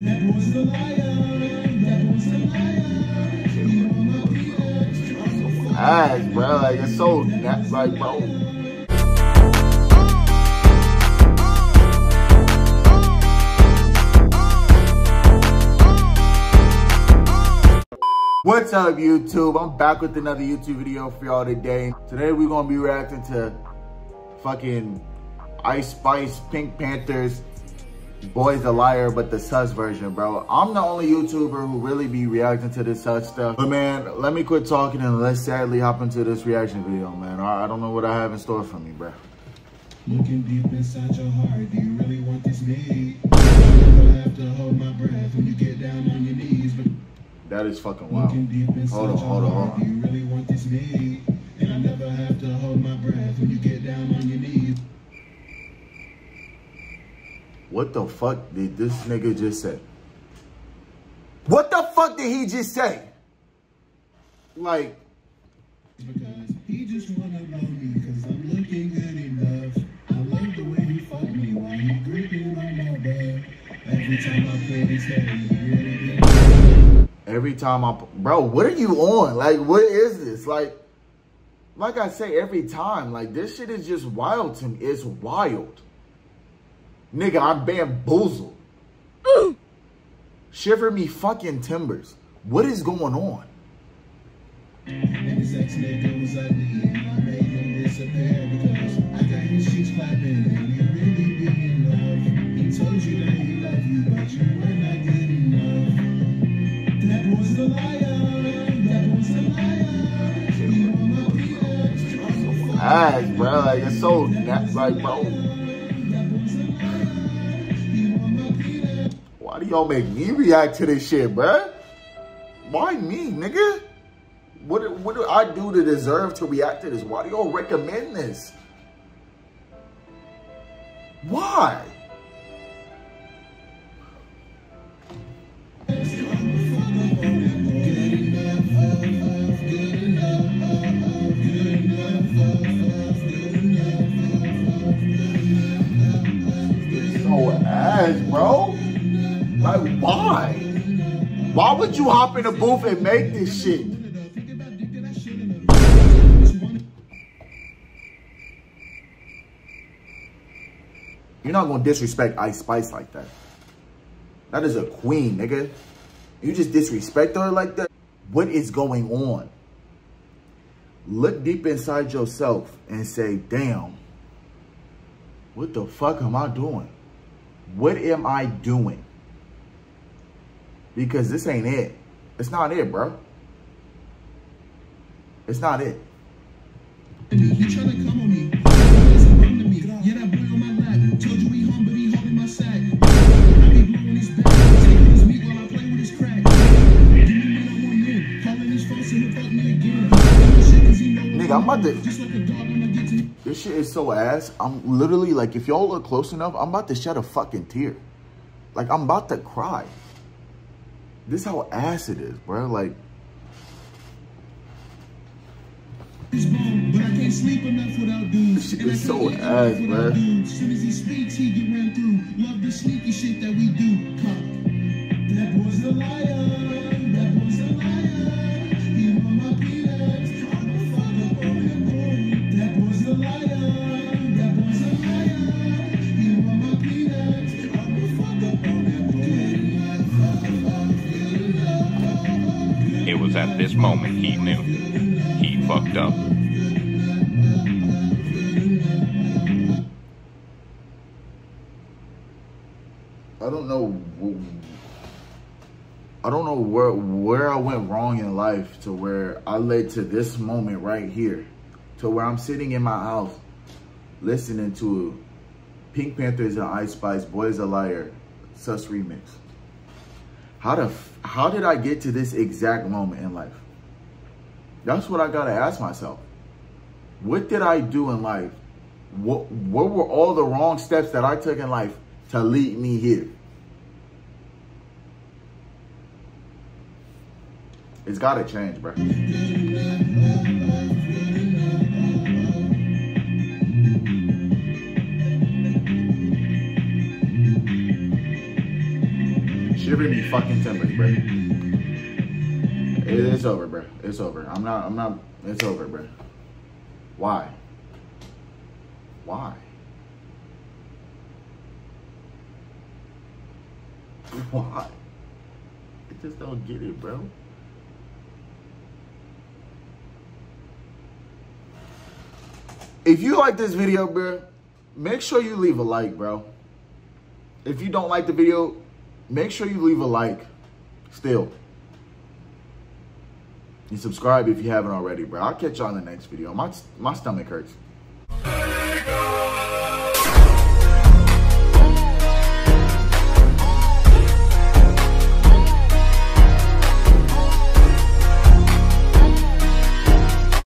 Ass, bro. Like it's so like, bro. What's up, YouTube? I'm back with another YouTube video for y'all today. Today we're gonna be reacting to fucking Ice Spice, PinkPantheress, Boy's a Liar, but the sus version, bro. I'm the only YouTuber who really be reacting to this sus stuff. But man, let me quit talking and let's sadly hop into this reaction video, man. I don't know what I have in store for me, bro. Looking deep inside your heart, do you really want this made? I have to hold my breath when you get down on your knees. But that is fucking wild. Deep inside hold on, hold on, hold on. Do you really want this made? What the fuck did this nigga just say? What the fuck did he just say? Like, because he just wanna know me cause I'm looking good enough. I love the way he fuck me while he gripping on my butt. Every time I play this heavy, Every time I, bro, what are you on? Like, what is this? Like, like I say every time, like this shit is just wild to me. It's wild. Nigga, I'm bamboozled. Shiver me fucking timbers. What is going on? And his ex nigga was ugly and I made him disappear because I got his cheeks clapping and he really be in love. He told you that he loved you, but you were not good enough. That was the liar. That was the liar. You were my penis. Ass, bro. Like, it's so, that's like, bro. Y'all make me react to this shit, bruh? Why me, nigga? What, what do I do to deserve to react to this? Why do y'all recommend this? Why? Why would you hop in a booth and make this shit? You're not gonna disrespect Ice Spice like that. That is a queen, nigga. You just disrespect her like that? What is going on? Look deep inside yourself and say, damn, what the fuck am I doing? What am I doing? Because this ain't it. It's not it, bro. It's not it. He tryna come on me. Yeah, that boy on my lap. Told you he home, but he holding my sack. I be blowing his back. Taking his meat while I play with his crack. Give me what I want in. Calling his phone, saying fuck me again. Nigga, I'm about to. Just like a dog, I'ma get to This shit is so ass. I'm literally like, if y'all look close enough, I'm about to shed a fucking tear. Like, I'm about to cry. This how ass it is, bro. Like, but I can't sleep enough without dudes. And I can't so ass, without dudes. Soon as he speaks, he get ran through. Love the sneaky shit that we do. Huh. That was the liar. That was the liar. Was at this moment he knew. He fucked up. I don't know. I don't know where where I went wrong in life to where I led to this moment right here, to where I'm sitting in my house, listening to PinkPantheress and Ice Spice, Boys a Liar, Sus remix. How the how did I get to this exact moment in life? That's what I gotta ask myself. What did I do in life? What what were all the wrong steps that I took in life to lead me here? It's gotta change, bro. Shiver me fucking timbers, bro. It, it's over, bro. It's over. I'm not. I'm not. It's over, bro. Why? Why? Why? I just don't get it, bro. If you like this video, bro, make sure you leave a like, bro. If you don't like the video, Make sure you leave a like still. And subscribe if you haven't already, bro. I'll catch y'all in the next video. My, my stomach hurts.